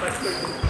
Aber diese,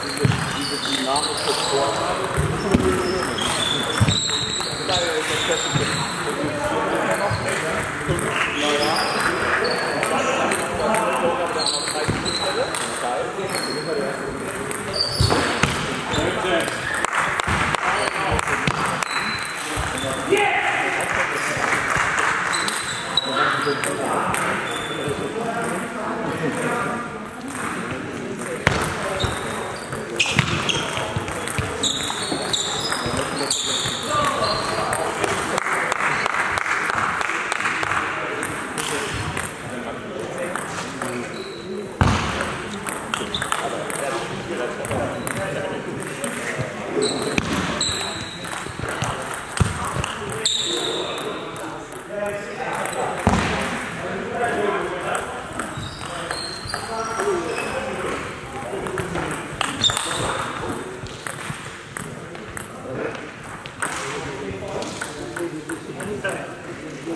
immer noch Naja, und dann ist. Das heißt,